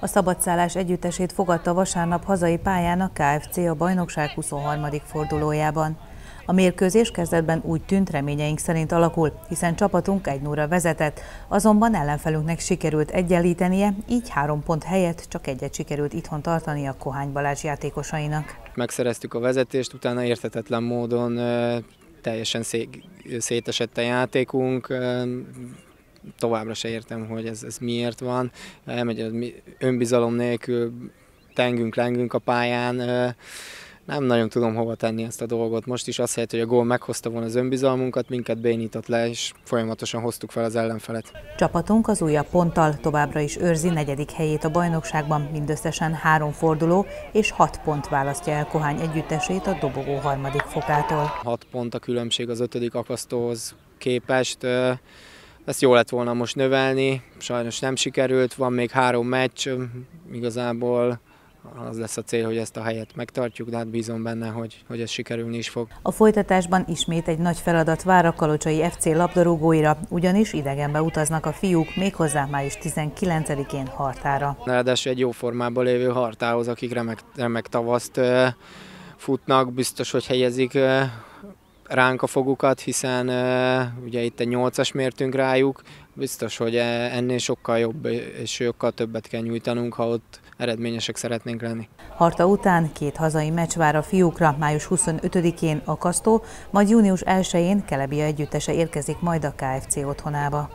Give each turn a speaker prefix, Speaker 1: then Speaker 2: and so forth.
Speaker 1: A szabadszállás együttesét fogadta vasárnap hazai pályán a KFC a bajnokság 23. fordulójában. A mérkőzés kezdetben úgy tűnt, reményeink szerint alakul, hiszen csapatunk egy nóra vezetett, azonban ellenfelünknek sikerült egyenlítenie, így három pont helyett csak egyet sikerült itthon tartani a Kohány Balázs játékosainak.
Speaker 2: Megszereztük a vezetést, utána értetetlen módon teljesen szétesett a játékunk, továbbra se értem, hogy ez, ez miért van. Elmegy önbizalom nélkül, tengünk, lengünk a pályán, nem nagyon tudom hova tenni ezt a dolgot. Most is azt helyett, hogy a gól meghozta volna az önbizalmunkat, minket bénított le, és folyamatosan hoztuk fel az ellenfelet.
Speaker 1: Csapatunk az újabb ponttal továbbra is őrzi negyedik helyét a bajnokságban, mindösszesen három forduló és hat pont választja el Kohány együttesét a dobogó harmadik fokától.
Speaker 2: Hat pont a különbség az ötödik akasztóhoz képest. Ezt jó lett volna most növelni, sajnos nem sikerült, van még három meccs, igazából az lesz a cél, hogy ezt a helyet megtartjuk, de hát bízom benne, hogy, hogy ez sikerülni is fog.
Speaker 1: A folytatásban ismét egy nagy feladat vár a Kalocsai FC labdarúgóira, ugyanis idegenbe utaznak a fiúk méghozzá május 19-én Hartára.
Speaker 2: Ráadásul egy jó formában lévő Hartához, akik remek, remek tavaszt futnak, biztos, hogy helyezik ránk a fogukat, hiszen ugye itt egy 8-as mértünk rájuk, biztos, hogy ennél sokkal jobb és sokkal többet kell nyújtanunk, ha ott eredményesek szeretnénk lenni.
Speaker 1: Harta után két hazai meccs vár a fiúkra, május 25-én a Kasztó, majd június 1-én Kelebia együttese érkezik majd a KFC otthonába.